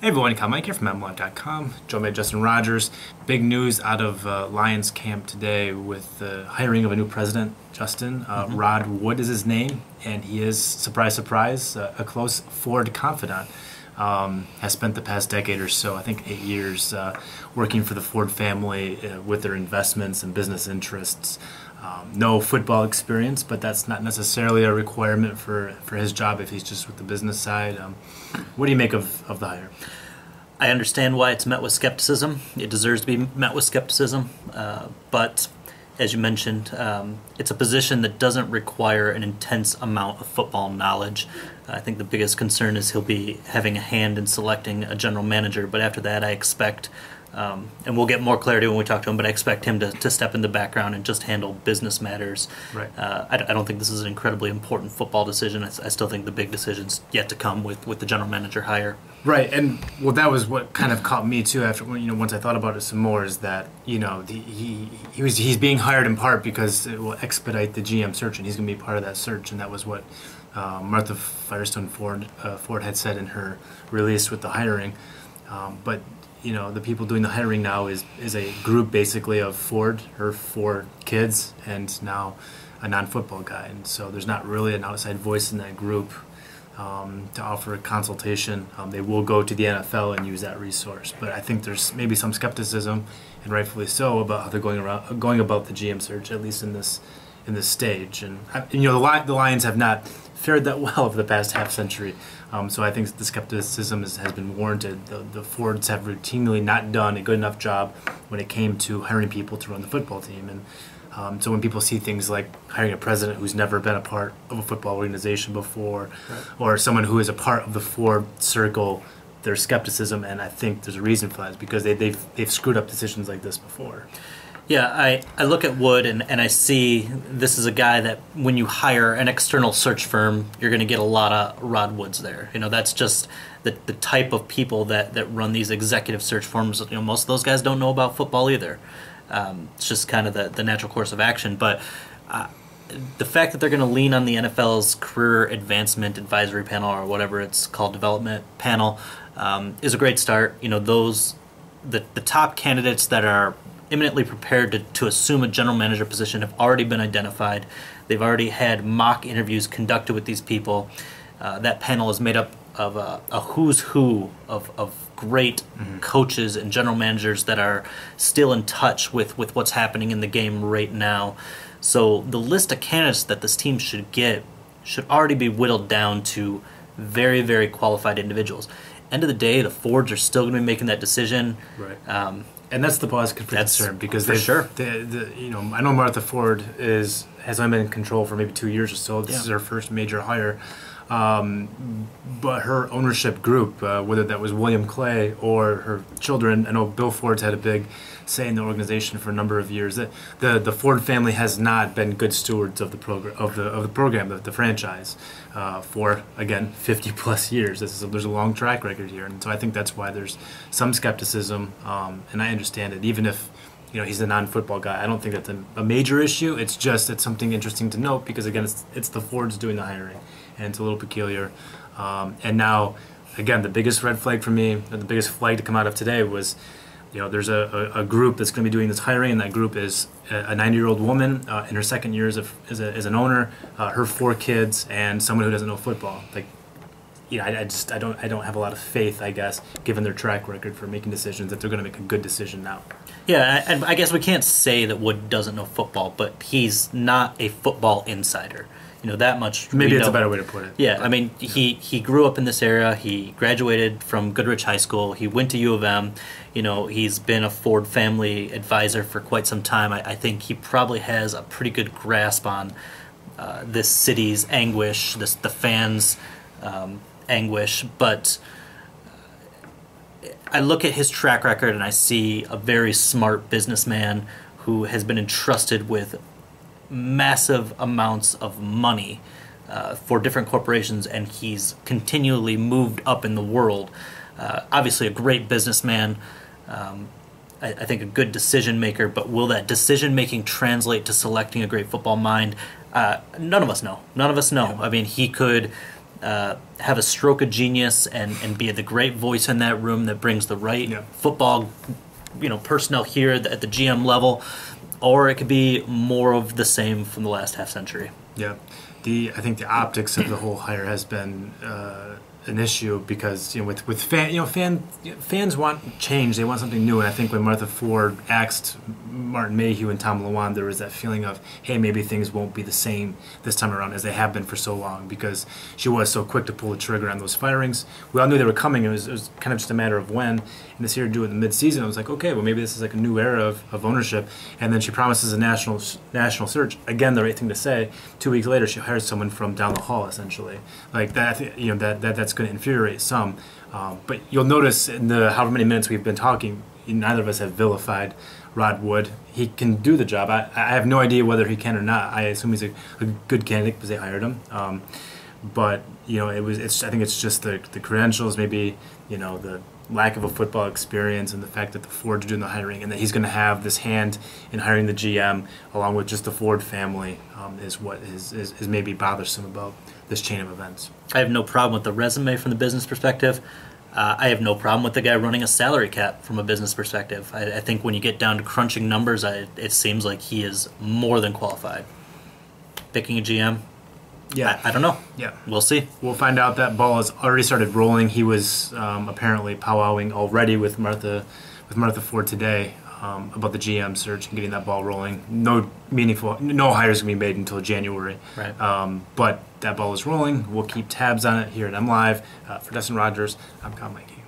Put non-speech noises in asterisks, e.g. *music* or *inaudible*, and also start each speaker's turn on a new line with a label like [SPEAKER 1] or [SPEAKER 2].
[SPEAKER 1] Hey everyone, Kyle Meinke here from MLive.com. Joe made Justin Rogers. Big news out of uh, Lions camp today with the hiring of a new president, Justin. Uh, mm-hmm. Rod Wood is his name, and he is, surprise, surprise, uh, a close Ford confidant. Um, has spent the past decade or so, I think eight years, uh, working for the Ford family uh, with their investments and business interests. Um, no football experience, but that's not necessarily a requirement for, for his job if he's just with the business side. Um, what do you make of, of the hire?
[SPEAKER 2] I understand why it's met with skepticism. It deserves to be met with skepticism, uh, but as you mentioned, um, it's a position that doesn't require an intense amount of football knowledge. I think the biggest concern is he'll be having a hand in selecting a general manager, but after that, I expect um, and we'll get more clarity when we talk to him, but I expect him to, to step in the background and just handle business matters.
[SPEAKER 1] Right.
[SPEAKER 2] Uh, I, I, don't think this is an incredibly important football decision. I, I, still think the big decision's yet to come with, with the general manager hire.
[SPEAKER 1] Right, and well, that was what kind of caught me too. After you know, once I thought about it some more, is that you know the, he he was he's being hired in part because it will expedite the GM search, and he's going to be part of that search, and that was what uh, Martha Firestone Ford uh, Ford had said in her release with the hiring. Um, but you know the people doing the hiring now is is a group basically of Ford, her four kids, and now a non-football guy, and so there's not really an outside voice in that group um, to offer a consultation. Um, they will go to the NFL and use that resource, but I think there's maybe some skepticism, and rightfully so, about how they're going around going about the GM search, at least in this in this stage. And you know the, the Lions have not fared that *laughs* well over the past half century. Um, so I think the skepticism is, has been warranted. The, the, Fords have routinely not done a good enough job when it came to hiring people to run the football team. And um, so when people see things like hiring a president who's never been a part of a football organization before, right. or someone who is a part of the Ford circle, there's skepticism, and I think there's a reason for that. Is because they, they've they've screwed up decisions like this before.
[SPEAKER 2] Yeah, I, I look at Wood and, and I see this is a guy that when you hire an external search firm, you're going to get a lot of Rod Woods there. You know, that's just the, the type of people that, that run these executive search firms. You know, most of those guys don't know about football either. Um, it's just kind of the, the natural course of action. But uh, the fact that they're going to lean on the NFL's career advancement advisory panel or whatever it's called, development panel, um, is a great start. You know, those the the top candidates that are imminently prepared to, to assume a general manager position have already been identified. They've already had mock interviews conducted with these people. Uh, that panel is made up of a, a who's who of, of great mm-hmm. coaches and general managers that are still in touch with, with what's happening in the game right now. So the list of candidates that this team should get should already be whittled down to very, very qualified individuals. End of the day, the Fords are still going to be making that decision.
[SPEAKER 1] Right. Um, and that's the pause for that's concern because
[SPEAKER 2] for sure.
[SPEAKER 1] The, the, you know, I know Martha Ford is has only been in control for maybe two years or so. This yeah. is her first major hire. Um, but her ownership group, uh, whether that was William Clay or her children, I know Bill Ford's had a big say in the organization for a number of years. The the, the Ford family has not been good stewards of the program of the of the program, the, the franchise, uh, for again 50 plus years. This is a, there's a long track record here, and so I think that's why there's some skepticism, um, and I understand it, even if you know he's a non-football guy. I don't think that's a, a, major issue. It's just it's something interesting to note because again, it's it's the Fords doing the hiring, and it's a little peculiar. Um, and now, again, the biggest red flag for me, the biggest flag to come out of today was, you know, there's a, a, a group that's going to be doing this hiring, and that group is a 90-year-old woman uh, in her second years of as, a, as an owner, uh, her four kids, and someone who doesn't know football. Like you know, I, I, just I don't I don't have a lot of faith, I guess, given their track record for making decisions that they're going to make a good decision now.
[SPEAKER 2] Yeah, and I guess we can't say that Wood doesn't know football, but he's not a football insider. You know that much.
[SPEAKER 1] Maybe it's know. a better way to put it.
[SPEAKER 2] Yeah, but, I mean, yeah. he he grew up in this area. He graduated from Goodrich High School. He went to U of M. You know, he's been a Ford family advisor for quite some time. I, I think he probably has a pretty good grasp on uh, this city's anguish, this the fans. Um, anguish, but I look at his track record and I see a very smart businessman who has been entrusted with massive amounts of money uh, for different corporations, and he's continually moved up in the world. Uh, obviously, a great businessman. Um, I, I, think a good decision maker, but will that decision making translate to selecting a great football mind? Uh, none of us know. None of us know. I mean, he could uh, have a stroke of genius and, and be the great voice in that room that brings the right
[SPEAKER 1] Yeah.
[SPEAKER 2] football, you know, personnel here at the, at the GM level, or it could be more of the same from the last half century.
[SPEAKER 1] Yeah, the I think the optics of the whole hire has been uh, an issue because you know with with fan you know fan fans want change. They want something new. And I think when Martha Ford axed Martin Mayhew and Tom Lewand there was that feeling of hey maybe things won't be the same this time around as they have been for so long because she was so quick to pull the trigger on those firings. We all knew they were coming. It was, it was kind of just a matter of when. And this year do in the mid-season I was like okay well maybe this is like a new era of, of ownership. And then she promises a national national search. Again the right thing to say two weeks later she hires someone from down the hall essentially. Like that you know that, that that's going to infuriate some um, but you'll notice in the however many minutes we've been talking neither of us have vilified Rod Wood. He can do the job. I, I have no idea whether he can or not. I assume he's a, a good candidate because they hired him. Um, but you know, it was. It's. I think it's just the the credentials, maybe you know the lack of a football experience, and the fact that the Fords are doing the hiring, and that he's going to have this hand in hiring the GM along with just the Ford family um, is what is, is is maybe bothersome about this chain of events.
[SPEAKER 2] I have no problem with the resume from the business perspective. Uh, I have no problem with the guy running a salary cap from a business perspective. I, I think when you get down to crunching numbers, I, it seems like he is more than qualified. Picking a GM,
[SPEAKER 1] Yeah,
[SPEAKER 2] I, I don't know.
[SPEAKER 1] yeah.
[SPEAKER 2] We'll see.
[SPEAKER 1] We'll find out that ball has already started rolling. He was um, apparently powwowing already with Martha, with Martha Ford today um, about the GM search and getting that ball rolling. No meaningful, no hires gonna be made until January.
[SPEAKER 2] Right.
[SPEAKER 1] Um, but that ball is rolling. We'll keep tabs on it here at M Live. Uh, for Justin Rogers, I'm Kyle Meinke.